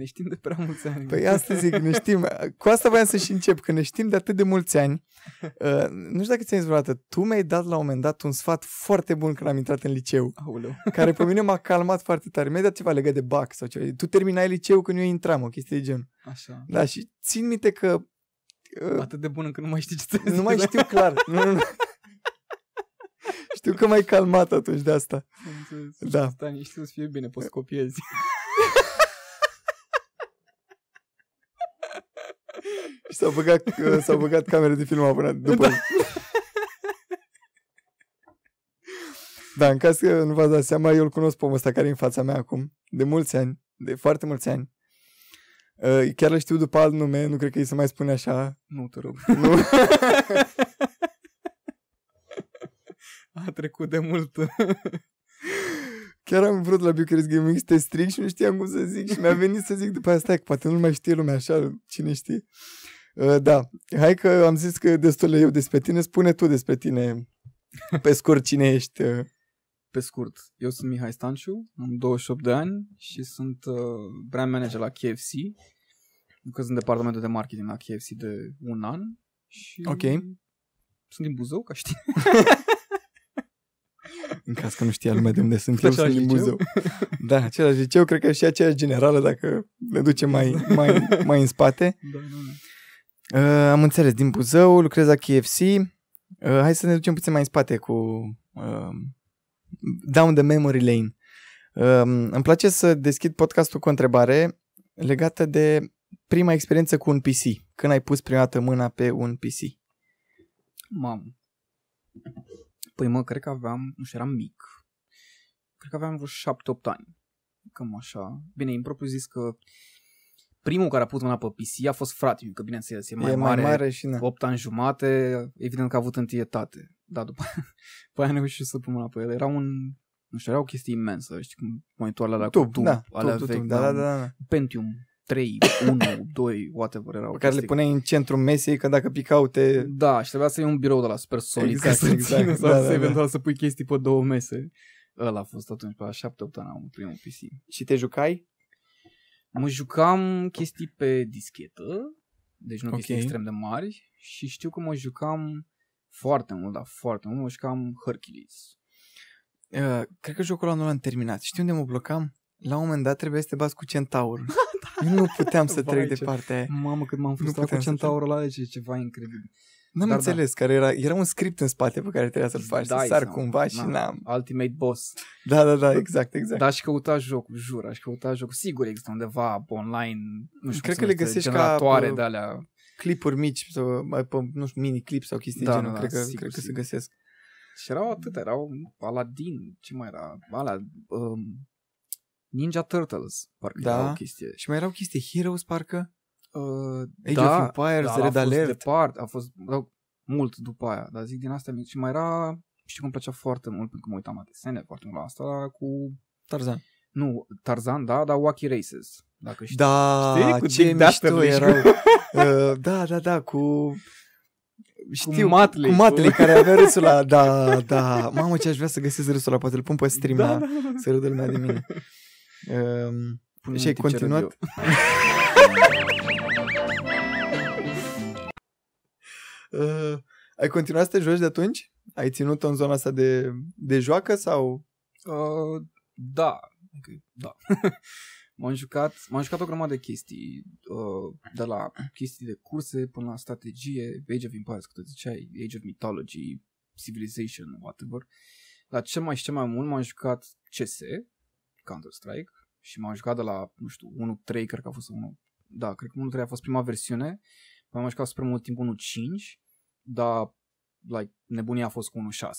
Ne știm de prea mulți ani. Păi asta zic, ne știm. Cu asta voiam să și încep, că ne știm de atât de mulți ani. Uh, nu știu dacă ți-ai zis vreodată, tu mi-ai dat la un moment dat un sfat foarte bun când am intrat în liceu, Aoleu. care pe mine m-a calmat foarte tare. Mi-ai dat ceva legat de BAC sau ceva. Tu terminai liceu când eu intram, o chestie de genul. Așa. Da, și țin minte că uh, Atât de bun încât nu mai știi ce te nu mai știu clar. Nu, nu, nu. Știu că m-ai calmat atunci de asta. Da. Stai, știu să fie bine, poți să copiezi. S-au băgat, uh, s-au băgat camere de filmat până după. Da. da, în caz că nu v-ați dat seama, eu îl cunosc pe omul ăsta care e în fața mea acum, de mulți ani, de foarte mulți ani. Uh, chiar îl știu după alt nume, nu cred că îi se mai spune așa. Nu, te rog. Nu? A trecut de mult. Chiar am vrut la Bucharest Gaming să te stric și nu știam cum să zic și mi-a venit să zic după asta, că poate nu mai știe lumea așa, cine știe. Uh, da, hai că am zis că destul eu despre tine, spune tu despre tine, pe scurt, cine ești. Uh. Pe scurt, eu sunt Mihai Stanciu, am 28 de ani și sunt uh, brand manager la KFC. Lucrez în departamentul de marketing la KFC de un an. Și Ok. Sunt din Buzău, ca știi. În caz că nu știa lumea de unde sunt, eu sunt Același din liceu? Buzău. Da, același liceu, cred că și aceeași generală, dacă ne ducem mai, mai, mai în spate. Da, da, da. Uh, am înțeles, din Buzău, lucrez la KFC. Uh, hai să ne ducem puțin mai în spate cu uh, Down the Memory Lane. Uh, îmi place să deschid podcastul cu o întrebare legată de prima experiență cu un PC. Când ai pus prima dată mâna pe un PC? Mamă. Păi mă, cred că aveam, nu știu, eram mic. Cred că aveam vreo 7-8 ani. Cam așa. Bine, în propriu zis că primul care a pus mâna pe PC a fost frate meu, că bineînțeles e mai, e mare, mai mare și na. 8 ani jumate, evident că a avut întâietate. Da, după, după aia am reușit să pun mâna pe el. Era un, nu știu, era o chestie imensă, știi cum monitoarele alea Tu, cu tub, da, alea tu, tu, vechi, tu, da, da, da, da. Pentium 3, 1, 2, whatever era o Pe care le chestie. puneai în centrul mesei, că dacă picau te... Da, și trebuia să iei un birou de la super solid Exact, ca să exact. țină sau Da, să da, eventual să pui chestii pe două mese. Ăla a fost atunci, pe la 7-8 ani am primul PC. Și te jucai? Mă jucam chestii pe dischetă, deci nu Ok. chestii extrem de mari și știu că mă jucam foarte mult, dar foarte mult, mă jucam Hercules. Uh, cred că jocul ăla nu l-am terminat. Știi unde mă blocam? La un moment dat trebuie să te bați cu centaur. Eu nu puteam să Vai, trec de ce- partea aia. Mamă, cât m-am frustrat puteam cu să centaurul ăla, deci e ceva incredibil. N-am Dar înțeles care era. Era un script în spate pe care trebuia să-l faci, să Dai sar seama. cumva și Na, n-am. Ultimate Boss. Da, da, da, exact, exact. Dar aș căuta jocul, jur, aș căuta jocul. Sigur există undeva online, nu știu Cred cum că se le numește, găsești ca, generatoare bă, de alea. Clipuri mici, sau, mai pe, nu știu, mini clip sau chestii Da, de genul. da, cred da, că, sigur, cred că se sigur. găsesc. Și erau atâtea, erau Aladdin, ce mai era? Alea, um, Ninja Turtles, parcă Da. era o chestie. Și mai erau chestii Heroes, parcă? Uh, Age da, of Empires, da, Red a fost Alert. departe, a fost da, mult după aia, dar zic din astea mici. Și mai era, știu că îmi plăcea foarte mult, pentru că mă uitam la desene foarte mult la asta, cu, Tarzan. nu, Tarzan, da, dar Wacky Races, dacă știi. Da, Știi? Cu ce Dick mișto Dastardly și erau. uh, da, da, da, cu... Știu, Matley, cu Matley, cu- care avea râsul ăla, da, da. Mamă, ce aș vrea să găsesc râsul ăla, poate îl pun pe stream da, la, da, da. să râdă lumea de mine. Um, Pune Și ai în timp ce râd continuat? uh, ai continuat să te joci de atunci? Ai ținut-o în zona asta de, de joacă sau... Uh, da, adică, da. m-am jucat, m-am jucat o grămadă de chestii, uh, de la chestii de curse până la strategie, Age of Empires, cât ziceai, Age of Mythology, Civilization, whatever. Dar cel mai și cel mai mult m-am jucat CS, Counter-Strike, și m-am jucat de la, nu știu, 1.3, cred că a fost 1, da, cred că 1.3 a fost prima versiune, m-am jucat super mult timp 1.5, dar, like, nebunia a fost cu 1.6,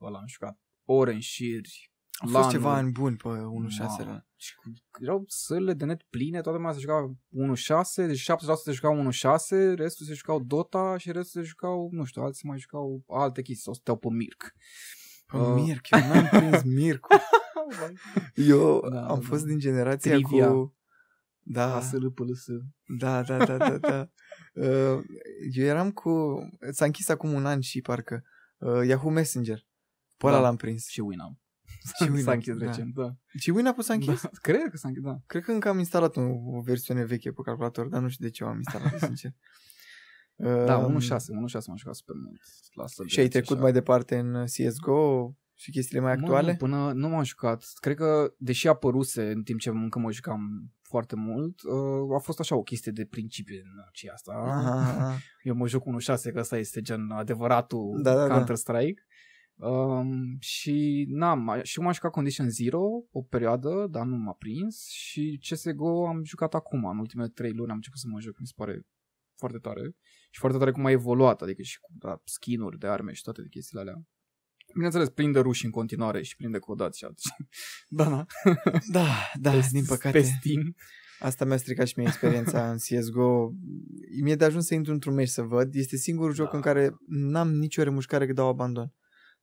ăla am jucat ore în șiri, Au fost LAN-uri. ceva ani buni pe 1.6 Mamă. ăla. Și cu, erau sălile de net pline, toată lumea se juca 1.6, deci 7% se jucau 1.6, restul se jucau Dota și restul se jucau, nu știu, alții mai jucau alte chestii sau stăteau pe Mirc. Pe Uh. Mirc, eu n-am prins Mirc. Eu Da, am da. fost din generația Trivia. cu... Da, ASLPLS. da, da, da, da, da. Uh, Eu eram cu... S-a închis acum un an și parcă uh, Yahoo Messenger. Pe ăla Da. l-am prins. Și Winam. Chiwin, s-a închis da. recent, da. Și Win a pus să închis? da. Cred că s-a închis, da. Cred că încă am instalat o, o versiune veche pe calculator, dar nu știu de ce o am instalat, sincer. Da, Um, 1.6, 1.6 m-am jucat super mult. La Și ai trecut mai departe în CSGO și chestiile mai actuale? Mă, până nu m-am jucat. Cred că, deși apăruse în timp ce încă mă jucam foarte mult, uh, a fost așa o chestie de principiu în ce asta. Aha, aha. Eu mă joc 1.6, că ăsta este gen adevăratul Da, da, da. Counter-Strike. Um, și n-am, și m-am jucat Condition Zero o perioadă, dar nu m-a prins și CSGO am jucat acum, în ultimele trei luni am început să mă joc, mi se pare foarte tare și foarte tare cum a evoluat, adică și cu da, skin-uri de arme și toate chestiile alea. Bineînțeles, plin de ruși în continuare și plin de codați și altceva. Da, da. Da, da, Pe- din păcate. Pe Steam. Asta mi-a stricat și mie experiența în CSGO. Mi-e de ajuns să intru într-un meci să văd. Este singurul joc Da. în care n-am nicio remușcare că dau abandon.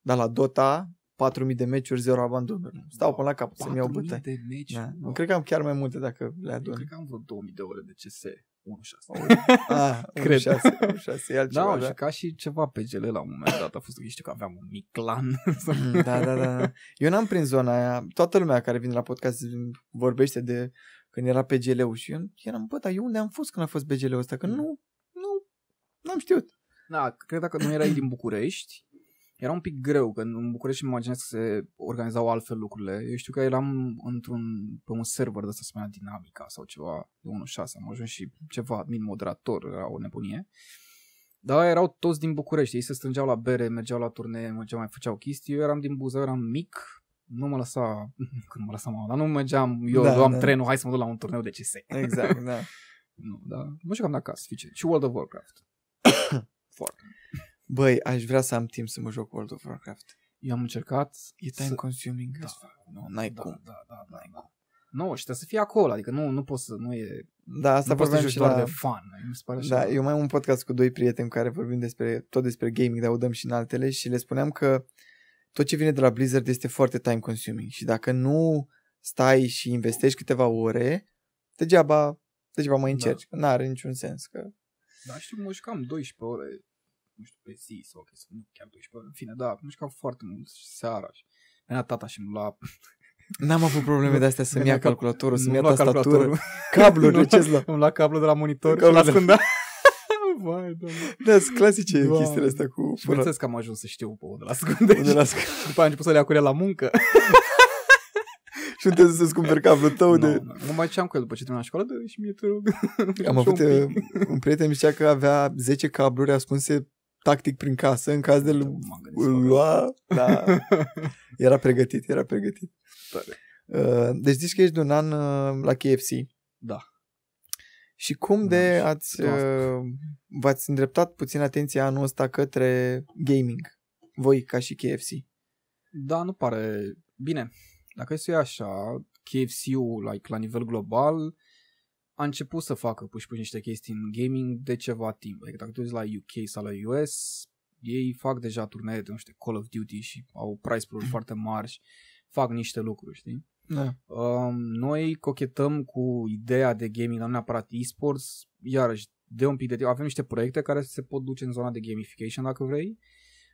Dar la Dota, 4000 de meciuri, 0 abandonuri. Stau până la capăt să-mi iau 4000 bătaie. de meci. Da. Wow. Cred că am chiar mai multe dacă le Eu adun. cred că am vreo 2000 de ore de CS 1.6. Ah, Cred. 6, 6, e Da, altceva. am Da, jucat și ceva pe GL la un moment dat. A fost o chestie că aveam un mic clan. Mm, da, da, da. da. Eu n-am prins zona aia. Toată lumea care vine la podcast vorbește de când era pe GL-ul și eu eram, bă, dar eu unde am fost când a fost BGL-ul ăsta? Că nu, nu, n-am știut. Da, cred că dacă nu erai din București, era un pic greu, că în București îmi imaginez că se organizau altfel lucrurile. Eu știu că eram într-un, pe un server de ăsta se spunea Dinamica sau ceva de 1.6, am ajuns și ceva admin moderator, era o nebunie. Dar erau toți din București, ei se strângeau la bere, mergeau la turnee, mergeau, mai făceau chestii. Eu eram din Buzău, eram mic, nu mă lăsa, când mă lăsa mama, dar nu mergeam, eu Da, da, luam da. da. trenul, hai să mă duc la un turneu de CS. Exact, da. Nu, da, mă jucam de acasă, fice. Și World of Warcraft. Foarte. Băi, aș vrea să am timp să mă joc World of Warcraft. Eu am încercat E time să- consuming Da, as fuck. Nu, n-ai da, cum. Da, da, da, da. Nu, și trebuie să fie acolo, adică nu, nu poți să, nu e, Da, asta nu poți să vorbeam joci și doar la... de fun. Mi se pare așa. Da, eu mai am un podcast cu doi prieteni cu care vorbim despre, tot despre gaming, dar o dăm și în altele și le spuneam că tot ce vine de la Blizzard este foarte time consuming și dacă nu stai și investești câteva ore, degeaba, degeaba mai Da. încerci, că n-are niciun sens. Că... Da, știu, mă jucam 12 ore, nu știu, pe zi sau okay, nu chiar 12 ore, în fine, da, mă jucam foarte mult și seara și venea tata și îmi lua N-am avut probleme de astea să-mi ia Venea calculatorul, să-mi ia îmi lua tastatură, calculatorul. cablurile, Nu, ce-ți lua? Îmi lua cablul de la monitor și Cablul l de la- ascundea. Vai, doamne. Da, sunt clasice Doamne. chestiile astea cu... Și bineînțeles că am ajuns să știu pe unde l-ascunde. Unde las... După aia am început să le ia cu el la muncă. și unde să-ți cumperi cablul tău Nu, de... nu. Mă mai ceam cu el după ce terminam școală, dă și mie te rog. Am Și avut un pic. uh, un prieten mi zicea că avea 10 cabluri ascunse tactic prin casă în caz de Nu l- m-am gândit să îl fac lua. Da, era pregătit, era pregătit. Tare. Uh, Deci zici că ești de un an uh, la KFC. Da. Și cum Da, de și ați, tot asta. uh, v-ați îndreptat puțin atenția anul ăsta către gaming? Voi ca și KFC. Da, nu pare... Bine, dacă e să iei așa, KFC-ul like, la nivel global a început să facă puși puși niște chestii în gaming de ceva timp. Adică dacă te uiți la UK sau la US, ei fac deja turnee de, nu știu, Call of Duty și au price pool foarte mari și fac niște lucruri, știi? Da. Um, noi cochetăm cu ideea de gaming, dar nu neapărat e-sports, iarăși de un pic de timp. Avem niște proiecte care se pot duce în zona de gamification dacă vrei,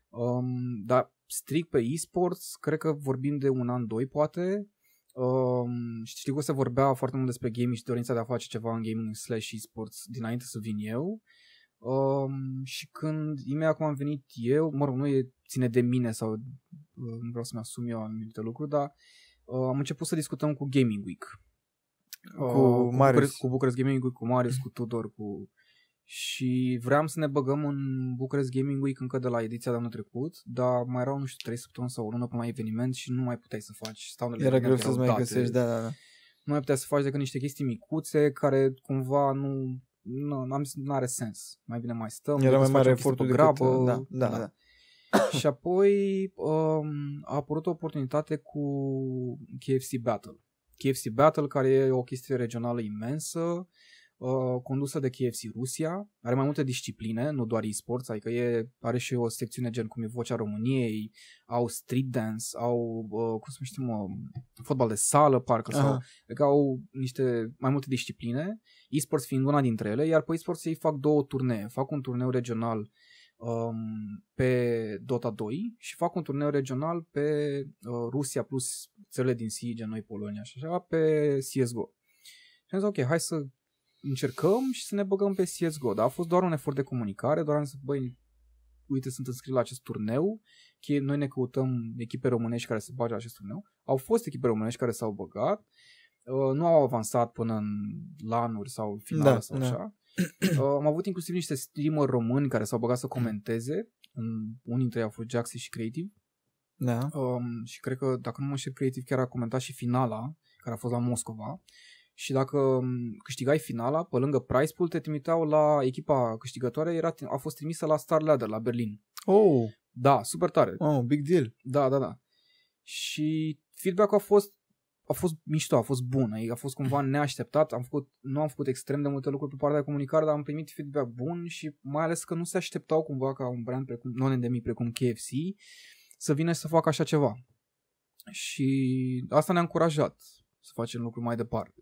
um, dar strict pe e-sports, cred că vorbim de un an, doi poate. Um, și știu că se vorbea foarte mult despre gaming și dorința de a face ceva în gaming slash e-sports dinainte să vin eu. Um, și când imediat cum am venit eu, mă rog, nu e ține de mine sau uh, nu vreau să-mi asum eu anumite lucruri, dar uh, am început să discutăm cu Gaming Week. Cu Marius. București, cu București Gaming Week, cu Marius, cu Tudor, cu... Și vreau să ne băgăm în București Gaming Week încă de la ediția de anul trecut, dar mai erau, nu știu, 3 săptămâni sau o lună până la eveniment și nu mai puteai să faci. Standardele Era evenimente greu să-ți erau mai date. găsești, da, da, da. Nu mai puteai să faci decât niște chestii micuțe care cumva nu... Nu, am zis, nu are sens. Mai bine mai stăm. Era decât mai să mare facem chestii efortul pe decât... grabă. Da, da, da. și apoi um, a apărut o oportunitate cu KFC Battle. KFC Battle, care e o chestie regională imensă, uh, condusă de KFC Rusia. Are mai multe discipline, nu doar e-sports, adică e, are și o secțiune gen cum e Vocea României, au street dance, au, uh, cum să știm, uh, fotbal de sală, parcă, sau, Aha. adică au niște mai multe discipline, e-sports fiind una dintre ele, iar pe e-sports ei fac două turnee. Fac un turneu regional um, pe Dota 2 și fac un turneu regional pe uh, Rusia plus țările din SIE, gen noi Polonia și așa, pe CSGO. Și am zis, ok, hai să încercăm și să ne băgăm pe CSGO. Dar a fost doar un efort de comunicare, doar am zis, băi, uite, sunt înscris la acest turneu, că noi ne căutăm echipe românești care se bage la acest turneu. Au fost echipe românești care s-au băgat, uh, nu au avansat până în lanuri sau finale Da, sau da. așa. Uh, am avut inclusiv niște streamer români care s-au băgat să comenteze. În, unii dintre ei au fost Jaxi și Creative. Da. Um, și cred că, dacă nu mă înșel, Creative chiar a comentat și finala, care a fost la Moscova. Și dacă um, câștigai finala, pe lângă prize pool, te trimiteau la echipa câștigătoare, era, a fost trimisă la Star Ladder, la Berlin. Oh, Da, super tare. oh, big deal. Da, da, da. Și feedback-ul a fost a fost mișto, a fost bun, adică a fost cumva neașteptat, am făcut, nu am făcut extrem de multe lucruri pe partea de comunicare, dar am primit feedback bun și mai ales că nu se așteptau cumva ca un brand precum, non-endemic precum KFC să vină și să facă așa ceva. Și asta ne-a încurajat să facem lucruri mai departe.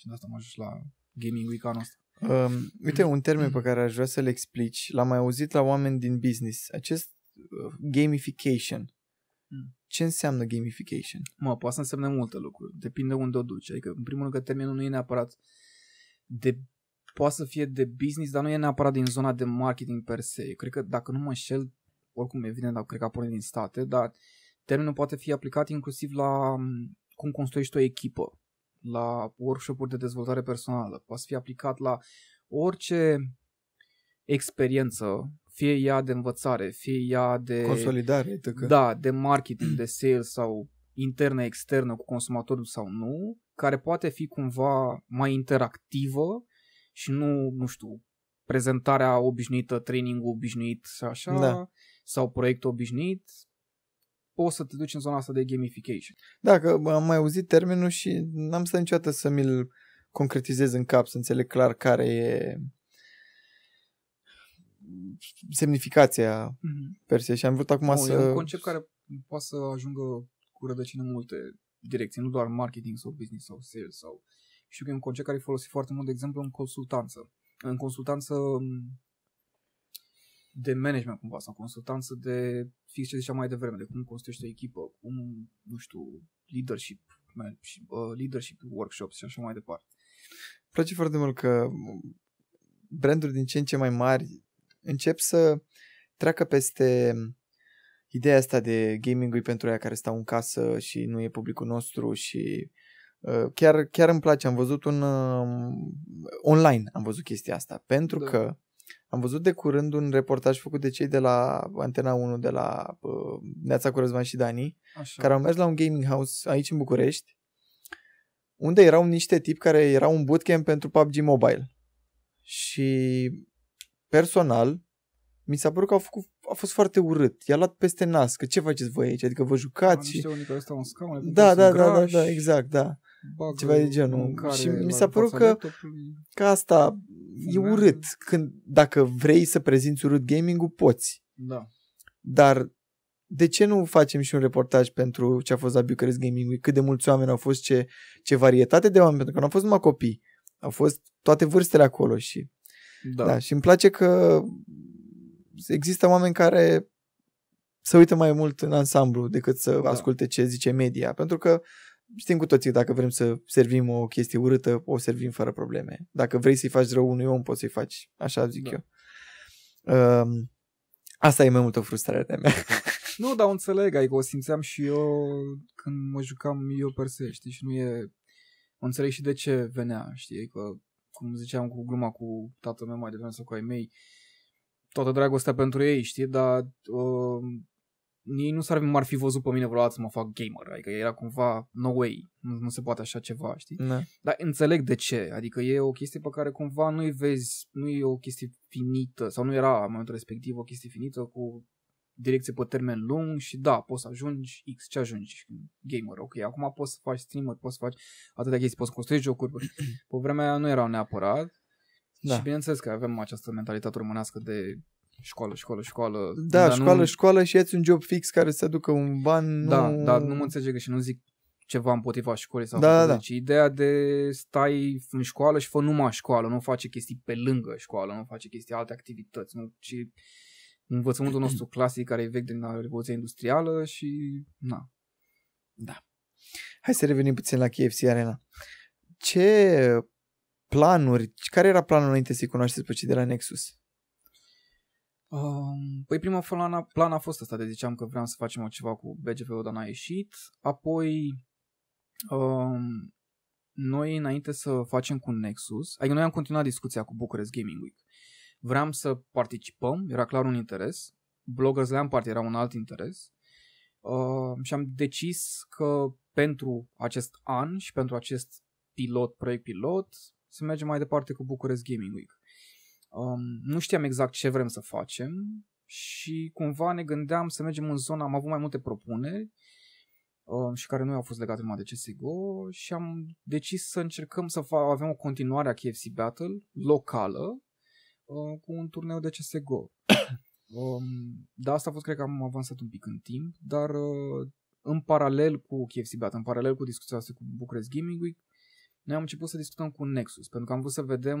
Și de asta am ajuns la Gaming Week anul ăsta. Um, uite, un termen pe care aș vrea să-l explici, l-am mai auzit la oameni din business, acest uh, gamification. Mm. Ce înseamnă gamification? Mă, poate să însemne multe lucruri. Depinde unde o duci. Adică, în primul rând, că termenul nu e neapărat de... Poate să fie de business, dar nu e neapărat din zona de marketing per se. Eu cred că, dacă nu mă înșel, oricum, evident, dar cred că a pornit din state, dar termenul poate fi aplicat inclusiv la m, cum construiești o echipă, la workshop-uri de dezvoltare personală. Poate să fie aplicat la orice experiență, fie ea de învățare, fie ea de... Consolidare, etc. Da, de marketing, de sales sau internă, externă cu consumatorul sau nu, care poate fi cumva mai interactivă și nu, nu știu, prezentarea obișnuită, training obișnuit și așa, Da. sau proiect obișnuit, poți să te duci în zona asta de gamification. Da, că am mai auzit termenul și n-am stat niciodată să mi-l concretizez în cap, să înțeleg clar care e semnificația Mm-hmm. per se și am vrut acum Oh, să... E un concept care poate să ajungă cu rădăcini în multe direcții, nu doar marketing sau business sau sales sau... Știu că e un concept care e folosit foarte mult, de exemplu, în consultanță. În consultanță m, de management cumva sau consultanță de fix ce ziceam mai devreme, de cum construiești o echipă, cum, nu știu, leadership, man- și, uh, leadership workshops și așa mai departe. Îmi place foarte mult că branduri din ce în ce mai mari încep să treacă peste ideea asta de gaming pentru aia care stau în casă și nu e publicul nostru și uh, chiar, chiar îmi place. Am văzut un uh, online, am văzut chestia asta, pentru Da. că am văzut de curând un reportaj făcut de cei de la Antena 1, de la uh, Neața cu Răzvan și Dani, Așa. care au mers la un gaming house aici în București, unde erau niște tipi care erau un bootcamp pentru PUBG Mobile. Și personal, mi s-a părut că au făcut, a fost foarte urât. I-a luat peste nas, că ce faceți voi aici? Adică vă Am jucați și... niște unii care stau în scaune, Da, sunt da, da, da, grași, da, exact, da. Bagă ceva de genul. mâncare Și mi la s-a părut fața că- laptopului. Că asta e Fumează. urât. Când, dacă vrei să prezinți urât gaming-ul, poți. Da. Dar de ce nu facem și un reportaj pentru ce a fost la Bucharest Gaming Week? Cât de mulți oameni au fost, ce, ce varietate de oameni, pentru că nu au fost numai copii. Au fost toate vârstele acolo și Da. Da, și îmi place că există oameni care se uită mai mult în ansamblu decât să Da. asculte ce zice media, pentru că știm cu toții dacă vrem să servim o chestie urâtă, o servim fără probleme. Dacă vrei să-i faci rău unui om, poți să-i faci. Așa zic Da. eu. Um, asta e mai multă frustrare de mea. Nu, dar o înțeleg, adică o simțeam și eu când mă jucam eu per se, știi, și nu e... O înțeleg și de ce venea, știi, că cum ziceam cu gluma cu tatăl meu mai devreme sau cu ai mei, toată dragostea pentru ei, știi, dar uh, ei nu s-ar m-ar fi văzut pe mine vreodată să mă fac gamer, adică era cumva no way, nu, nu se poate așa ceva, știi. Da. Dar înțeleg de ce. Adică e o chestie pe care cumva nu-i vezi, nu e o chestie finită, sau nu era în momentul respectiv o chestie finită cu direcție pe termen lung și da, poți să ajungi X, ce ajungi? Gamer, ok. Acum poți să faci streamer, poți să faci atâtea chestii, poți să construiești jocuri. Pe vremea aia nu erau neapărat. Da. Și bineînțeles că avem această mentalitate românească de școală, școală, școală. Da, dar școală, nu, școală și ia un job fix care să aducă un ban. Nu... Da, dar nu mă înțelege și nu zic ceva împotriva școlii sau Da, da, da, da. da. Deci ideea de stai în școală și fă numai școală, nu face chestii pe lângă școală, nu face chestii alte activități, nu, ci învățământul nostru clasic care e vechi din Revoluția Industrială și na. Hai să revenim puțin la KFC Arena. Ce planuri, care era planul înainte să-i cunoașteți pe cei de la Nexus? Um, păi primul plan a, plan a fost asta, de ziceam că vreau să facem ceva cu BGV-ul, dar n-a ieșit. Apoi, um, noi înainte să facem cu Nexus, adică noi am continuat discuția cu Bucharest Gaming Week. Vreau să participăm, era clar un interes. Bloggers Lampard era un alt interes. Uh, și am decis că pentru acest an și pentru acest pilot, proiect pilot, să mergem mai departe cu Bucharest Gaming Week. Um, nu știam exact ce vrem să facem și cumva ne gândeam să mergem în zona, am avut mai multe propuneri um, și care nu au fost legate numai de CSGO și am decis să încercăm să fa- avem o continuare a KFC Battle locală uh, cu un turneu de CSGO. um, dar asta a fost, cred că am avansat un pic în timp, dar uh, în paralel cu KFC Battle, în paralel cu discuția asta cu Bucharest Gaming Week, noi am început să discutăm cu Nexus, pentru că am vrut să vedem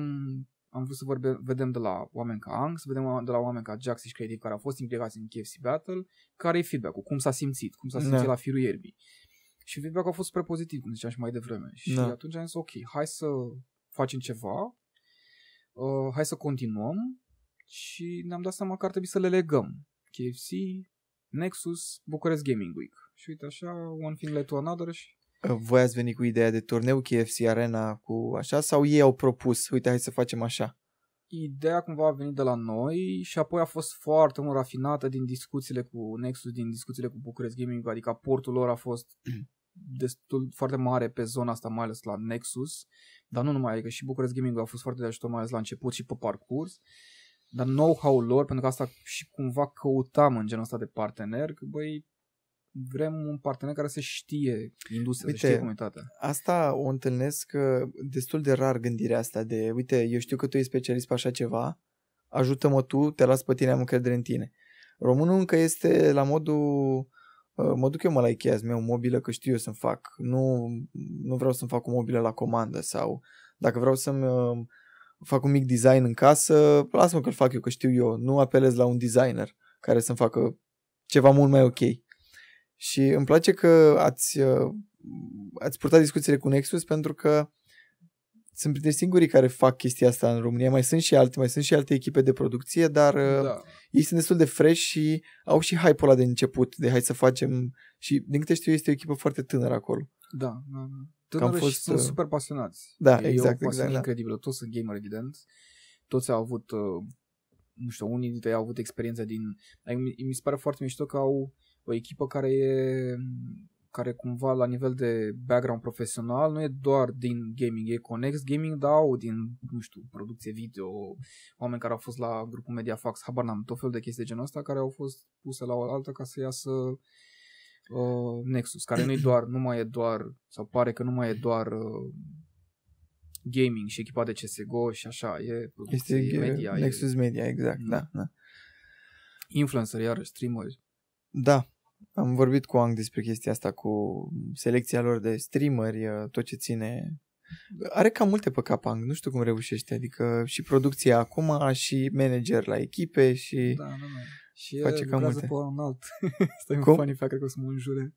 am vrut să vorbe, vedem de la oameni ca Ang, să vedem de la oameni ca Jax și Creative care au fost implicați în KFC Battle, care e feedback-ul, cum s-a simțit, cum s-a simțit Da. la firul ierbii. Și feedback-ul a fost super pozitiv, cum ziceam și mai devreme. Și Da. atunci am zis, ok, hai să facem ceva, uh, hai să continuăm și ne-am dat seama că ar trebui să le legăm. KFC, Nexus, Bucharest Gaming Week. Și uite așa, one thing led to another și Voi ați venit cu ideea de turneu KFC Arena cu așa? Sau ei au propus, uite, hai să facem așa? ideea cumva a venit de la noi și apoi a fost foarte mult rafinată din discuțiile cu Nexus, din discuțiile cu Bucharest Gaming, adică aportul lor a fost destul foarte mare pe zona asta, mai ales la Nexus, dar nu numai, adică și Bucharest Gaming a fost foarte de ajutor, mai ales la început și pe parcurs, dar know-how-ul lor, pentru că asta și cumva căutam în genul ăsta de partener, că băi, vrem un partener care să știe industria, Uite, să știe comunitatea. Asta o întâlnesc uh, destul de rar gândirea asta de, uite, eu știu că tu ești specialist pe așa ceva, ajută-mă tu, te las pe tine, am încredere în tine. Românul încă este la modul, uh, mă duc eu mă la Ikea, îți o mobilă că știu eu să-mi fac, nu, nu vreau să-mi fac o mobilă la comandă sau dacă vreau să-mi uh, fac un mic design în casă, lasă-mă că-l fac eu, că știu eu, nu apelez la un designer care să-mi facă ceva mult mai ok. Și îmi place că ați, uh, ați purtat discuțiile cu Nexus pentru că sunt printre singurii care fac chestia asta în România. Mai sunt și alte, mai sunt și alte echipe de producție, dar uh, Da. ei sunt destul de fresh și au și hype-ul ăla de început, de hai să facem și din câte știu este o echipă foarte tânără acolo. Da, da, da. Că am Tânără fost, și sunt uh, super pasionați. Da, e exact, o pasiune exact, da. incredibilă. Toți sunt gamer, evident. Toți au avut, uh, nu știu, unii dintre ei au avut experiența din... Adică mi, mi se pare foarte mișto că au o echipă care e care cumva la nivel de background profesional nu e doar din gaming, e Conex Gaming, dar au din, nu știu, producție video, oameni care au fost la grupul Mediafax, habar n-am, tot felul de chestii de genul ăsta care au fost puse la o altă ca să iasă uh, Nexus, care nu e doar, nu mai e doar, sau pare că nu mai e doar uh, gaming și echipa de CSGO și așa, e producție, Este e media, Nexus e Media, exact, Da. da, da. influencer, iarăși, streameri. Da, am vorbit cu Ang despre chestia asta, cu selecția lor de streameri, uh, tot ce ține... Are cam multe pe cap Ang, nu știu cum reușește, adică și producția acum, și manager la echipe și... Da, da, da. Și Face Face cam lucrează multe. pe un alt. Stai un Cum? funny fact, cred că o să mă înjure.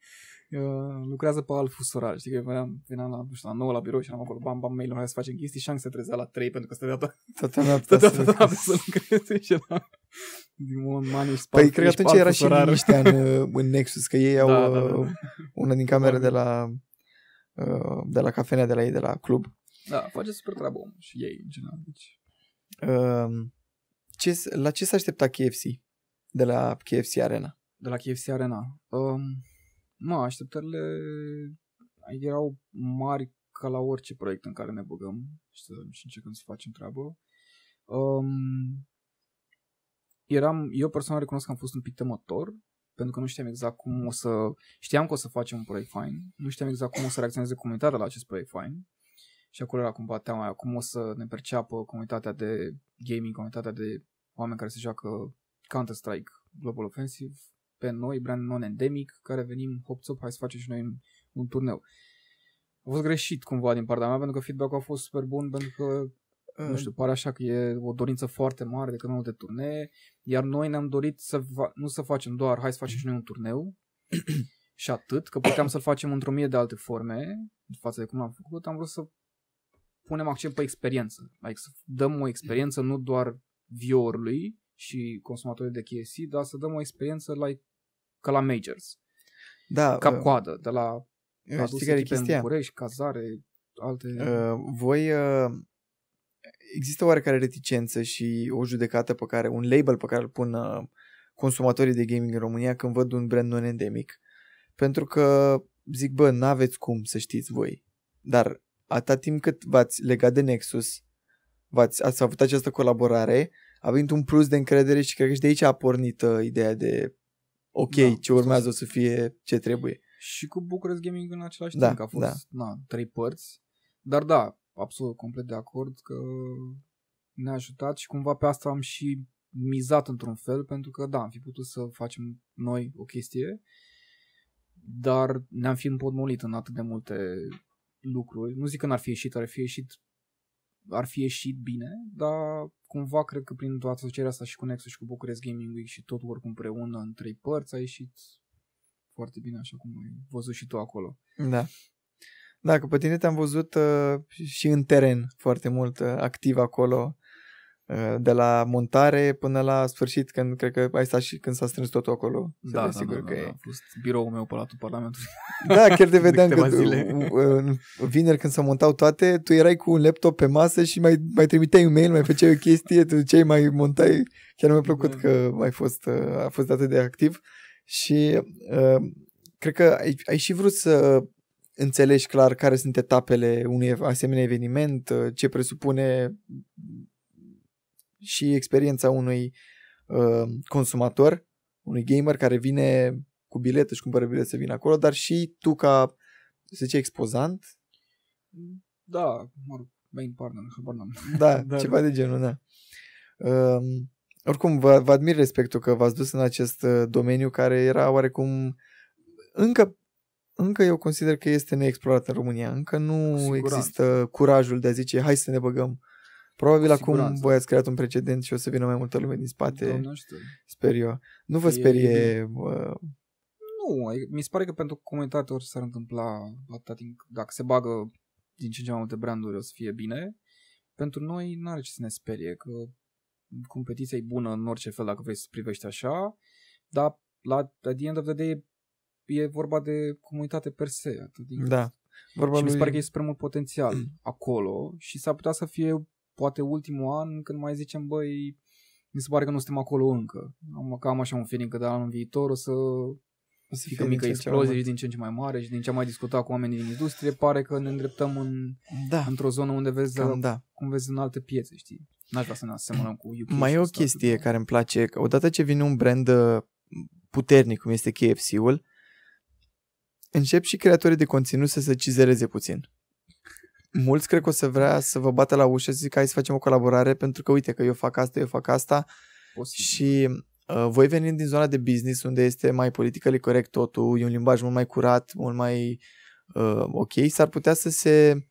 Uh, lucrează pe alt fusorar. Știi că eu veneam, veneam la, nu știu, la 9 la birou și eram acolo, bam, bam, mail hai să facem chestii și am se trezea la 3 pentru că stătea toată Toată noaptea toată să- noaptea să lucreze și era din un mani și Păi cred că atunci era și liniștea în, uh, în Nexus, că ei au Da, da, da. uh, una din camere de la uh, de la cafenea de la ei, de la club. Da, face super treabă omul și ei, în general. Deci, Uh, ce, la ce s-a aștepta KFC de la KFC Arena? de la KFC Arena. Um, mă, așteptările erau mari ca la orice proiect în care ne băgăm și, să, și încercăm să facem treabă. Um, eram, eu personal recunosc că am fost un pic temător, pentru că nu știam exact cum o să... Știam că o să facem un proiect fain, nu știam exact cum o să reacționeze comunitatea la acest proiect fain. Și acolo era cumva teama aia, cum o să ne perceapă comunitatea de gaming, comunitatea de oameni care se joacă Counter-Strike Global Offensive pe noi, brand non-endemic, care venim hop hop hai să facem și noi un, un turneu. A fost greșit cumva din partea mea, pentru că feedback-ul a fost super bun, pentru că nu știu, pare așa că e o dorință foarte mare de canalul de turnee, iar noi ne-am dorit să va, nu să facem doar hai să facem și noi un turneu și atât, că puteam să-l facem într-o mie de alte forme față de cum am făcut, am vrut să punem accent pe experiență, adică să dăm o experiență nu doar viewerului și consumatorii de KFC, dar să dăm o experiență like, ca la majors. Da, Cap uh, coadă, de la știi adus care e echipe în chestia? București, cazare, alte... Uh, voi uh, există oarecare reticență și o judecată pe care, un label pe care îl pun uh, consumatorii de gaming în România când văd un brand non-endemic. Pentru că zic, bă, n-aveți cum să știți voi. Dar atâta timp cât v-ați legat de Nexus, v-ați, ați avut această colaborare, a venit un plus de încredere și cred că și de aici a pornit uh, ideea de ok, Da, ce urmează o să fie ce trebuie. Și cu Bucharest Gaming în același Da, timp, că a fost da. na, trei părți. Dar da, absolut complet de acord că ne-a ajutat și cumva pe asta am și mizat într-un fel, pentru că da, am fi putut să facem noi o chestie, dar ne-am fi împotmolit în atât de multe lucruri. Nu zic că n-ar fi ieșit, ar fi ieșit ar fi ieșit bine, dar cumva cred că prin toată asocierea asta și cu Nexus și cu Bucharest Gaming Week și tot work împreună în trei părți a ieșit foarte bine, așa cum ai văzut și tu acolo. Da. Da, că pe tine te-am văzut uh, și în teren foarte mult uh, activ acolo, uh, de la montare până la sfârșit, când cred că ai stat și când s-a strâns totul acolo. Să Da, vezi da, sigur da, că da, e. a fost biroul meu pe latul Parlamentului. Da, chiar te De vedeam că câteva tu, zile. uh, vineri când se montau toate, tu erai cu un laptop pe masă și mai, mai trimiteai un mail, mai făceai o chestie, tu ce mai montai. Chiar mi-a plăcut Da. că ai fost, uh, a fost atât de activ și uh, cred că ai, ai și vrut să înțelegi clar care sunt etapele unui asemenea eveniment, uh, ce presupune și experiența unui uh, consumator, unui gamer care vine cu bilet, își cumpără bilet să vină acolo, dar și tu ca, să zice, expozant, Da, mă rog, main partner, habar n-am. da, Dar- ceva de genul, da. Um, oricum, vă, vă admir respectul că v-ați dus în acest uh, domeniu care era oarecum încă încă eu consider că este neexplorat în România. Încă nu Cu siguranță. există curajul de a zice hai să ne băgăm. Probabil Cu acum siguranță. voi ați creat un precedent și o să vină mai multă lume din spate, Doamne ajută. sper eu. Nu vă E- sperie e uh, Nu, adică mi se pare că pentru comunitate orice s-ar întâmpla atâta timp, dacă se bagă din ce în ce mai multe branduri o să fie bine. Pentru noi nu are ce să ne sperie, că competiția e bună în orice fel dacă vrei să privești așa, dar la at the end of the day e vorba de comunitate per se. Atât din da. Vorba și mi se lui- pare că e super mult potențial acolo și s-ar putea să fie poate ultimul an când mai zicem, băi, mi se pare că nu suntem acolo încă. Am cam așa un feeling că de anul viitor o să o să fie fie o mică din ce în ce mai explozie mult. și din ce în ce mai mare și din ce am mai discutat cu oamenii din industrie, pare că ne îndreptăm în, Da, într-o zonă unde vezi, cam da. cum vezi în alte piețe, știi? N-aș vrea să ne asemănăm cu UK. Mai și e o Statele chestie Unite. care îmi place, că odată ce vine un brand uh, puternic, cum este KFC-ul, încep și creatorii de conținut să se cizereze puțin. Mulți cred că o să vrea să vă bată la ușă și zic hai să facem o colaborare pentru că uite că eu fac asta, eu fac asta Posibil. și uh, voi venind din zona de business unde este mai politically corect totul, e un limbaj mult mai curat, mult mai uh, ok, s-ar putea să se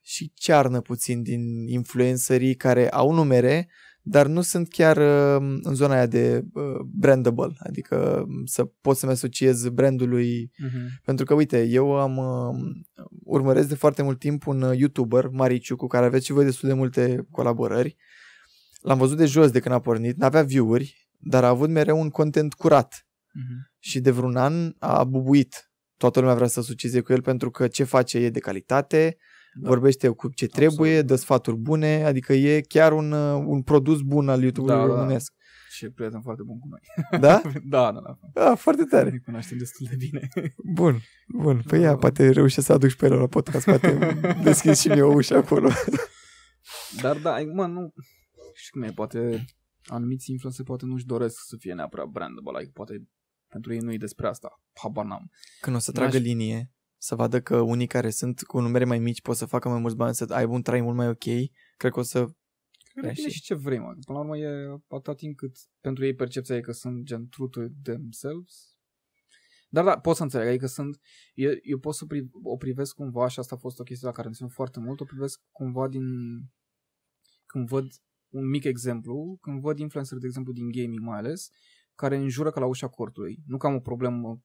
și cearnă puțin din influencerii care au numere, dar nu sunt chiar uh, în zona aia de uh, brandable, adică um, să pot să-mi asociez brandului Mhm. pentru că, uite, eu am uh, urmăresc de foarte mult timp un uh, YouTuber, Mariciu, cu care aveți și voi destul de multe colaborări. L-am văzut de jos de când a pornit, n-avea view-uri, dar a avut mereu un content curat. Mhm. Și de vreun an a bubuit. Toată lumea vrea să asocieze cu el pentru că ce face e de calitate, Da. vorbește cu ce trebuie, Absolut. dă sfaturi bune, adică e chiar un, uh, un produs bun al YouTube-ului Da, da. românesc. Și e prieten foarte bun cu noi. Da? da, da, da. Ah, foarte tare. Ne cunoaștem destul de bine. Bun, bun. Păi ia, Da. poate reușesc să aduc și pe el la podcast, poate deschid și mie o ușă acolo. Dar da, mă, nu... Știi cum e, poate anumiți influencer poate nu-și doresc să fie neapărat brandable, like, poate pentru ei nu e despre asta. Habar n-am. Când o să N-aș- tragă linie, să vadă că unii care sunt cu numere mai mici pot să facă mai mulți bani, să aibă un trai mult mai ok, cred că o să... Cred că și- e și ce vrei, mă. Până la urmă e atâta timp cât pentru ei percepția e că sunt gen true to themselves. Dar da, pot să înțeleg, adică sunt, eu, eu pot să pri, o privesc cumva și asta a fost o chestie la care îmi țin foarte mult, o privesc cumva din când văd un mic exemplu, când văd influencer, de exemplu, din gaming mai ales, care înjură ca la ușa cortului. Nu că am o problemă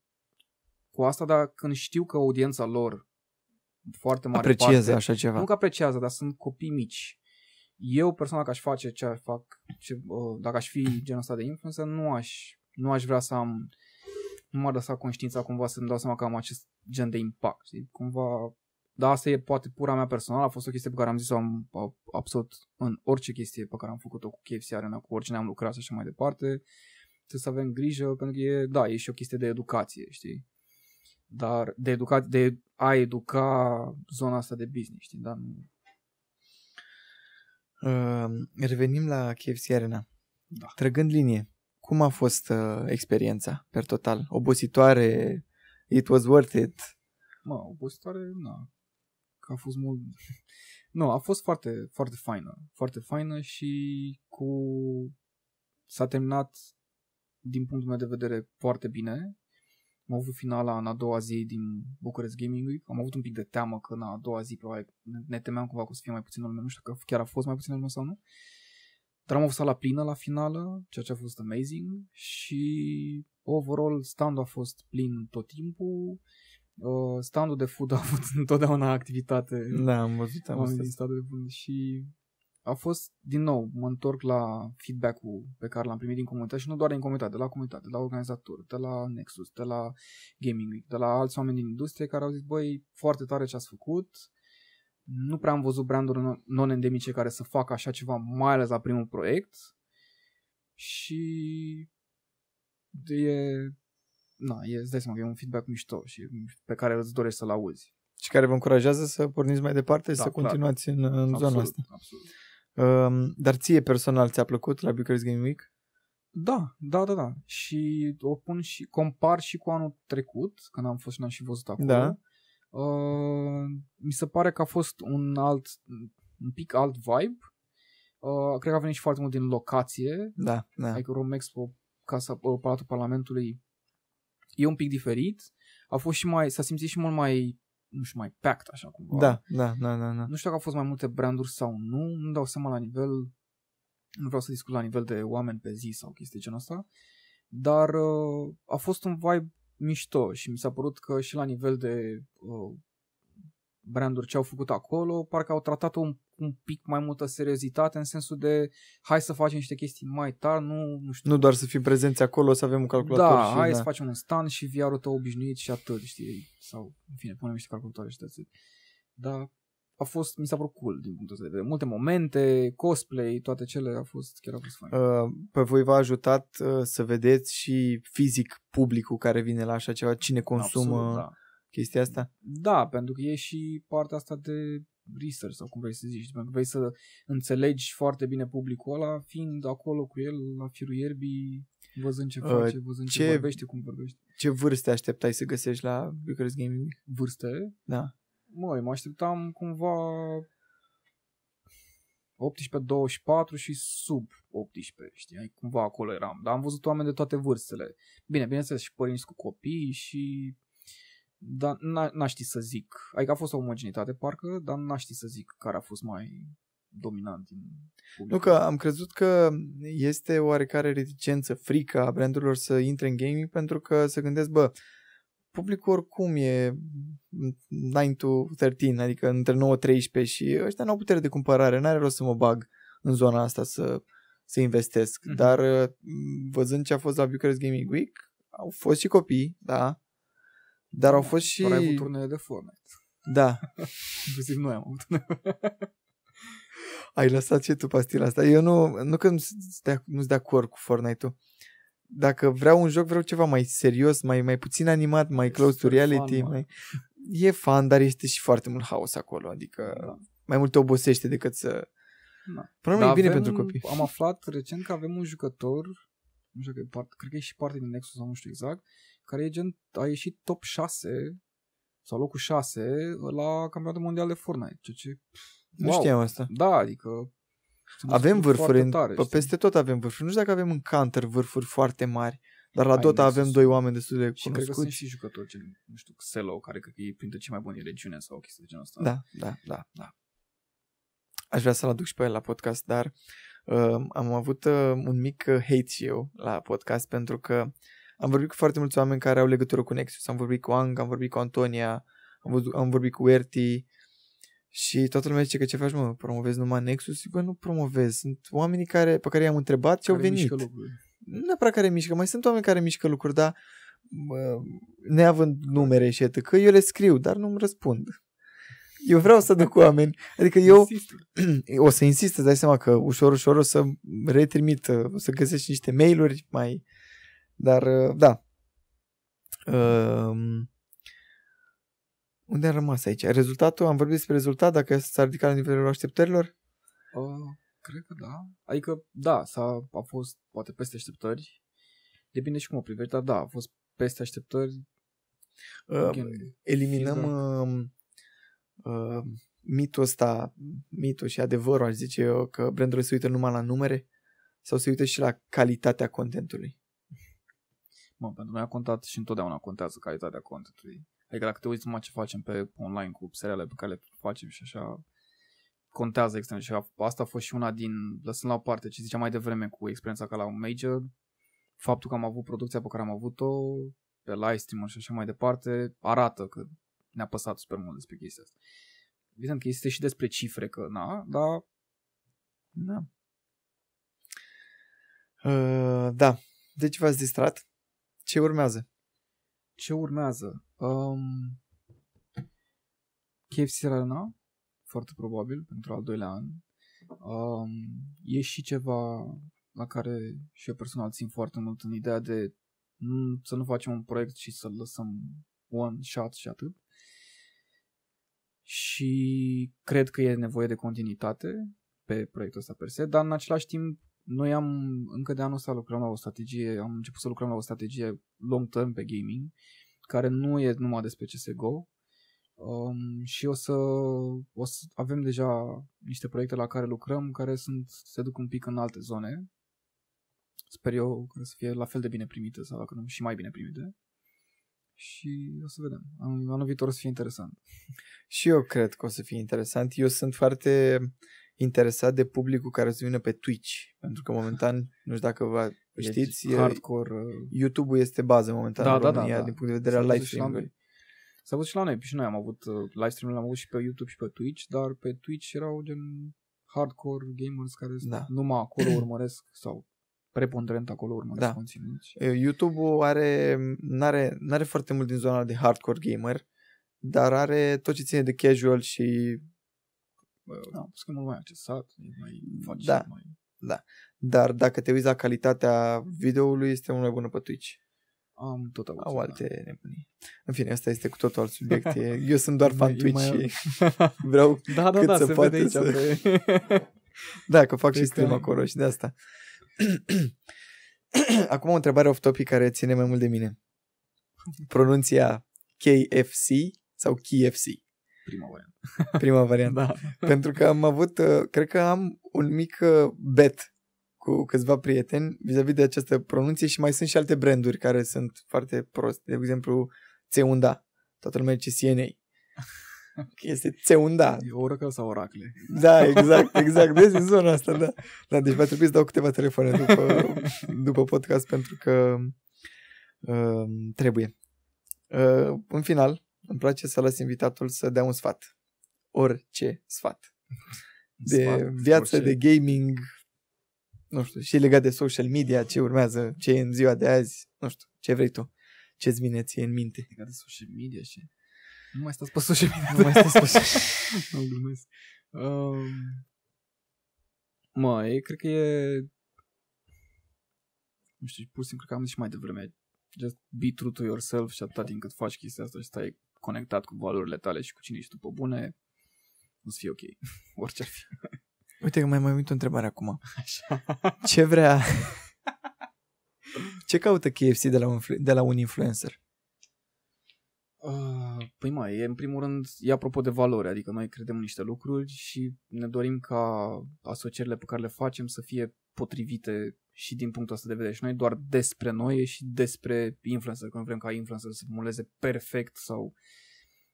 cu asta, dar când știu că audiența lor foarte mare Apreciază parte, așa ceva. nu că apreciază, dar sunt copii mici. Eu personal, dacă aș face ce fac, ce, uh, dacă aș fi genul ăsta de influencer, nu aș, nu aș vrea să am, nu m-ar lăsa conștiința cumva să-mi dau seama că am acest gen de impact. Știi? Cumva, dar asta e poate pura mea personală, a fost o chestie pe care am zis-o am, a- absolut în orice chestie pe care am făcut-o cu KFC Arena, cu oricine am lucrat și așa mai departe. Trebuie să avem grijă, pentru că e, da, e și o chestie de educație, știi? Dar de educație, de a educa zona asta de business, știi? Dar nu, Uh, revenim la KFC Arena. Da. Trăgând linie, cum a fost uh, experiența per total? Obositoare? It was worth it? Mă, obositoare, na. Că a fost mult... nu, a fost foarte, foarte faină. Foarte faină și cu... S-a terminat, din punctul meu de vedere, foarte bine. Am avut finala în a doua zi din Bucharest Gaming Week. Am avut un pic de teamă că în a doua zi probabil ne- ne temeam cumva că o să fie mai puțin lume. Nu știu că chiar a fost mai puțin lume sau nu. Dar am avut sala plină la finală, ceea ce a fost amazing și overall standul a fost plin tot timpul. Uh, standul de food a avut întotdeauna activitate. Da, am văzut, am oamenii văzut. din standul de food și a fost, din nou, mă întorc la feedback-ul pe care l-am primit din comunitate și nu doar din comunitate, de la comunitate, de la organizatori, de la Nexus, de la Gaming Week, de la alți oameni din industrie care au zis, băi, foarte tare ce ați făcut, nu prea am văzut branduri non- non-endemice care să facă așa ceva, mai ales la primul proiect și e, na, e, îți dai seama că e un feedback mișto și pe care îți dorești să-l auzi. Și care vă încurajează să porniți mai departe și Da, să clar. continuați în, în zona absolut, asta. absolut. Um, dar ție personal ți-a plăcut la Bucharest Game Week? Da, da, da, da. Și o pun și compar și cu anul trecut, când am fost și n-am și văzut acolo. Da. Uh, mi se pare că a fost un alt, un pic alt vibe. Uh, cred că a venit și foarte mult din locație. Da, da. Adică Rome Expo, Casa, uh, Palatul Parlamentului, e un pic diferit. A fost și mai, s-a simțit și mult mai, nu știu, mai packed, așa cumva. Da, da, da, da, da. Nu știu dacă au fost mai multe branduri sau nu, nu dau seama la nivel, nu vreau să discut la nivel de oameni pe zi sau chestii de genul ăsta, dar uh, a fost un vibe mișto și mi s-a părut că și la nivel de uh, branduri ce au făcut acolo, parcă au tratat-o un, un pic mai multă seriozitate în sensul de hai să facem niște chestii mai tari, nu, nu știu. Nu doar să fim prezenți acolo, să avem un calculator da, și... hai da. să facem un stand și VR-ul tău obișnuit și atât, știi, sau în fine, punem niște calculatoare și atât. Dar a fost, mi s-a părut cool din punctul ăsta de vedere. Multe momente, cosplay, toate cele a fost, chiar a fost fain. Uh, pe voi v-a ajutat uh, să vedeți și fizic publicul care vine la așa ceva, cine consumă Absolut, da. Chestia asta? da, pentru că e și partea asta de research sau cum vrei să zici, pentru că vrei să înțelegi foarte bine publicul ăla, fiind acolo cu el la firul ierbii, văzând ce Uh, face, văzând ce, ce- vorbește, cum vorbește. Ce vârste așteptai să găsești la Bucharest Gaming Week? Vârste, Da. Măi, mă așteptam cumva 18-24 și sub 18, știi? Ai, Cumva acolo eram. Dar am văzut oameni de toate vârstele. Bine, bineînțeles, și părinți cu copii și... Dar n- n-aș ști să zic. Adică a fost o omogenitate, parcă, dar n-aș ști să zic care a fost mai dominant din public. Nu că am crezut că este oarecare reticență, frică a brandurilor să intre în gaming pentru că se gândesc, bă, publicul oricum e 9 to 13, adică între 9-13 și ăștia n-au putere de cumpărare, n-are rost să mă bag în zona asta să, să investesc. Mhm. Dar uh, văzând ce a fost la Bucharest Gaming Week, au fost și copii, da, dar au fost și... Doar ai avut turnee de Fortnite. Da, Inclusiv noi am avut. ai lăsat și tu pastila asta. Eu nu, nu că nu sunt de, nu sunt de acord cu Fortnite-ul. Dacă vreau un joc, vreau ceva mai serios, mai, mai puțin animat, mai close to super reality. fun, mă. mai... E fan, dar este și foarte mult haos acolo. Adică Da. mai mult te obosește decât să... Da. Până la urmă Dar e bine avem- pentru copii. Am aflat recent că avem un jucător, nu știu că e parte, cred că e și parte din Nexus sau nu știu exact, care e gen, a ieșit top 6 sau locul 6 la campionatul mondial de Fortnite, ceea ce Nu știam asta. Da, adică sunt Avem foarte vârfuri, în, tare, pe știi? peste tot avem vârfuri. Nu știu dacă avem în Counter vârfuri foarte mari, dar la Ai Dota Nexus. avem doi oameni destul de și cred că sunt cunoscuți. și jucători, gen, nu știu, Xelo, care cred că e printre cei mai buni în regiune sau o chestie de genul ăsta. Da, da, da, da. aș vrea să-l aduc și pe el la podcast, dar uh, am avut uh, un mic uh, hate și eu la podcast pentru că am vorbit cu foarte mulți oameni care au legătură cu Nexus. Am vorbit cu Ang, am vorbit cu Antonia, am, văzut, am vorbit cu Erti și toată lumea zice că ce faci, mă, promovezi numai Nexus? Bă, nu promovez. Sunt oamenii care, pe care i-am întrebat și au Care venit. mișcă lucruri. Nu neapărat care mișcă, mai sunt oameni care mișcă lucruri, dar bă, neavând numere și etc. eu le scriu, dar nu-mi răspund. Eu vreau să duc cu oameni. Adică eu Insistă. o să insist, îți dai seama că ușor, ușor o să retrimit, o să găsesc și niște mail-uri mai... Dar, da. Um, unde am rămas aici? Rezultatul, am vorbit despre rezultat, dacă s-a ridicat la nivelul așteptărilor? Uh, cred că da. Adică, da, s-a, a fost poate peste așteptări. Depinde și cum o privești, dar da, a fost peste așteptări. Uh, Again, eliminăm feedback. uh, uh, mitul ăsta, mitul și adevărul, aș zice eu, că brandurile se uită numai la numere sau se uită și la calitatea contentului. Mă, pentru noi a contat și întotdeauna contează calitatea contentului. Adică dacă te uiți numai ce facem pe online cu seriale pe care le facem și așa, contează extrem. Și a- asta a fost și una din, lăsând la o parte ce ziceam mai devreme cu experiența ca la un major, faptul că am avut producția pe care am avut-o pe live stream și așa mai departe, arată că ne-a păsat super mult despre chestia asta. Evident că este și despre cifre, că na, dar Da. Uh, da. Deci v-ați distrat. Ce urmează? Ce urmează? Um, KFC Arena, foarte probabil, pentru al doilea an. Um, e și ceva la care și eu personal țin foarte mult în ideea de mm, să nu facem un proiect și să-l lăsăm one shot și atât. Și cred că e nevoie de continuitate pe proiectul ăsta per se, dar în același timp noi am, încă de anul ăsta lucrăm la o strategie, am început să lucrăm la o strategie long term pe gaming, care nu e numai despre CSGO, um, și o să, o să avem deja niște proiecte la care lucrăm, care sunt, se duc un pic în alte zone, sper eu că să fie la fel de bine primite sau dacă nu și mai bine primite. Și o să vedem. Anul, anul viitor o să fie interesant. Și eu cred că o să fie interesant. Eu sunt foarte interesat de publicul care o să vină pe Twitch. Pentru că momentan, nu știu dacă vă știți, deci, hardcore. uh, YouTube-ul este bază momentan Da, în da, da, România da. din punct de vedere S-a al văzut live și la stream noi. S-a văzut și la noi, și noi am avut uh, live stream am avut și pe YouTube și pe Twitch, dar pe Twitch erau gen hardcore gamers care Da. numai acolo urmăresc sau preponderent acolo urmăresc Da. conținut. Și- YouTube-ul are, n-are, n-are foarte mult din zona de hardcore gamer, dar are tot ce ține de casual și Da, plus că e mult mai accesat, e mai facil, Da. mai... dar dacă te uiți la calitatea videoului este mult mai bună pe Twitch. Am tot avut. Au da. alte nebunii. În fine, asta este cu totul alt subiect. E- Eu sunt doar E fan mai- e Twitch mai- și vreau Da, da, cât da, se se, poate vede aici să- pe... Da, că fac Pe și stream ecran. acolo și de asta. Acum o întrebare off-topic care ține mai mult de mine. Pronunția KFC sau KFC? Prima variantă. Prima variantă. Da. Pentru că am avut, uh, cred că am un mic uh, bet cu câțiva prieteni vis-a-vis de această pronunție și mai sunt și alte branduri care sunt foarte proste. De exemplu, Țeunda. Toată lumea zice CNA. Este Țeunda. E Oracle sau Oracle? Da, exact, exact. Vezi în zona asta, da. da. Deci va trebui să dau câteva telefoane după, după podcast pentru că uh, trebuie. Uh, în final, îmi place să las invitatul să dea un sfat. Orice sfat. De Sfat, viață, orice. de gaming, nu știu, și legat de social media, ce urmează, ce e în ziua de azi, nu știu, ce vrei tu, ce-ți vine ție în minte. Legat de social media și... Nu mai stați pe social media. Nu mai stați pe social- Nu glumesc. Um, mă, e, cred că e... Nu știu, pur și simplu, cred că am zis și mai devreme. Just be true to yourself și atâta timp cât faci chestia asta și stai conectat cu valorile tale și cu cine ești tu pe bune, o să fie ok. Orice ar fi. Uite că mai mai uit o întrebare acum. Așa. Ce vrea... Ce caută KFC de la un, influ- de la un influencer? Uh, păi mai, e în primul rând, e apropo de valori, adică noi credem în niște lucruri și ne dorim ca asocierile pe care le facem să fie potrivite și din punctul ăsta de vedere. Și noi doar despre noi e și despre influencer, că nu vrem ca influencer să formuleze perfect sau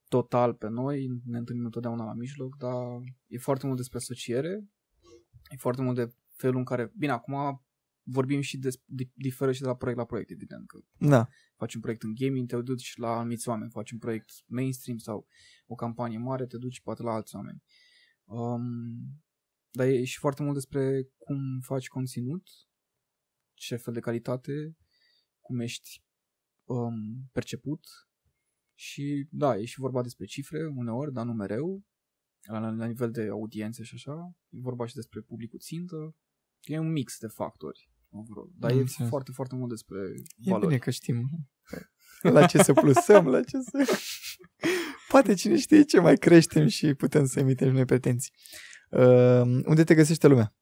total pe noi, ne întâlnim întotdeauna la mijloc, dar e foarte mult despre asociere, e foarte mult de felul în care, bine, acum vorbim și de, de, diferă și de la proiect la proiect, evident, că Da. faci un proiect în gaming, te duci la anumiți oameni, faci un proiect mainstream sau o campanie mare, te duci poate la alți oameni. Um, dar e și foarte mult despre cum faci conținut, ce fel de calitate, cum ești um, perceput și da, e și vorba despre cifre uneori, dar nu mereu, la, la nivel de audiențe și așa, e vorba și despre publicul țintă, e un mix de factori, overall. dar Am e înțeles. foarte, foarte mult despre E valori. bine că știm la ce să plusăm, la ce să... Poate cine știe ce mai creștem și putem să emitem și noi pretenții. Uh, unde te găsește lumea?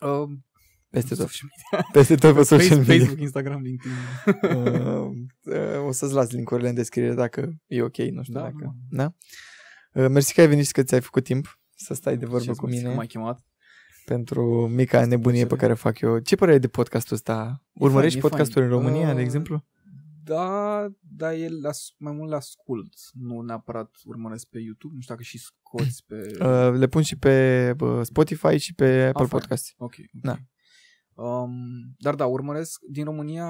Um, Peste tot. social media. Peste tot pe social Facebook, media. Facebook, Instagram, LinkedIn. Uh, uh, o să-ți las linkurile în descriere dacă e ok, nu știu Da, dacă... nu. Da? Uh, mersi că ai venit și că ți-ai făcut timp să stai de vorbă Ce cu să mine M-ai chemat. pentru mica nebunie pe plăcere. care o fac eu. Ce părere ai de podcastul ăsta? Urmărești fain, e podcasturi în fain. România, Uh, de exemplu? Da, dar el as- mai mult le ascult, nu neapărat urmăresc pe YouTube, nu știu dacă și scoți pe... Uh, le pun și pe uh, Spotify și pe Apple fain. Podcast. Ok, ok. Da. Um, dar da, urmăresc din România,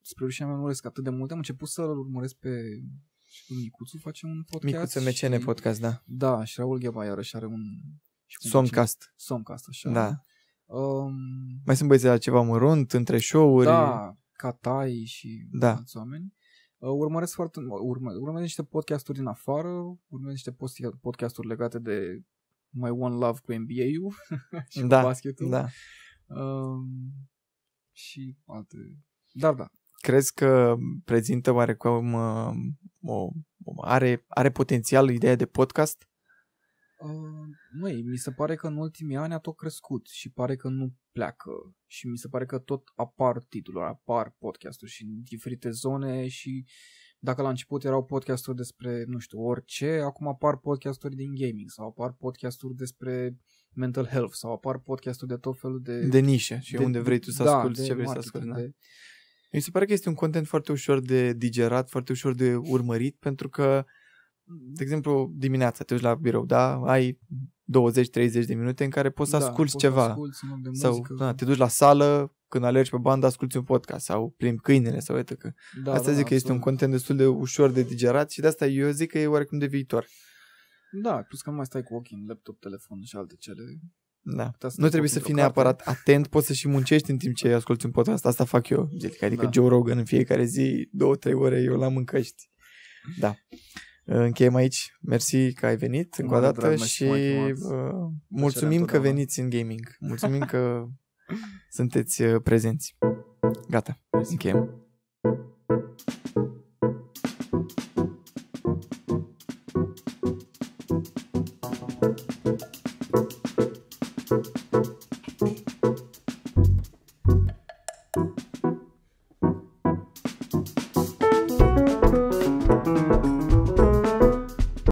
spre rușinea mea, nu urmăresc atât de multe. Am început să-l urmăresc pe și cu Micuțu face un podcast. Micuță MCN și, podcast, da. Da, și Raul Gheba iarăși are un... și cu Somcast. Somcast, așa. Da. Um, Mai sunt băieți la ceva mărunt, între show-uri. Da, Catai și Da. alți oameni. Uh, urmăresc foarte urmă, urmăresc niște podcasturi din afară, urmăresc niște post- podcasturi legate de My One Love cu NBA-ul și Da, cu basketul. Da. Um, și alte. Dar da. Crezi că prezintă oarecum uh, o, o, are, are potențial ideea de podcast? Uh, măi, mi se pare că în ultimii ani a tot crescut și pare că nu pleacă și mi se pare că tot apar titluri, apar podcasturi și în diferite zone și dacă la început erau podcasturi despre, nu știu, orice, acum apar podcasturi din gaming sau apar podcasturi despre mental health sau apar podcasturi de tot felul de... De nișă și de- unde vrei tu să da, asculti de ce vrei să marketing, asculti. Da. de- Mi se pare că este un content foarte ușor de digerat, foarte ușor de urmărit, pentru că, de exemplu, dimineața te duci la birou, da? Ai 20-30 de minute în care poți să da, asculti poți ceva. Să asculti în loc de sau muzică. da, te duci la sală, când alergi pe bandă, asculti un podcast sau plimbi câinele sau uite că. da, Asta da, zic că este un absolut. content destul de ușor de digerat și de asta eu zic că e oarecum de viitor. Da, plus că nu mai stai cu ochii în laptop, telefon și alte cele. Da. Putea să Nu te trebuie ocupi să într-o fii carte. neapărat atent, poți să și muncești în timp ce asculti un podcast. Asta fac eu, Angelica. Adică Da. Joe Rogan în fiecare zi, două, trei ore, eu l-am în căști. Da. Încheiem aici. Mersi că ai venit încă o Mare dată drag, mersi și că m-ai chemat. uh, mulțumim că întotdeauna. veniți în gaming. Mulțumim că sunteți uh, prezenți. Gata, Mersi. încheiem.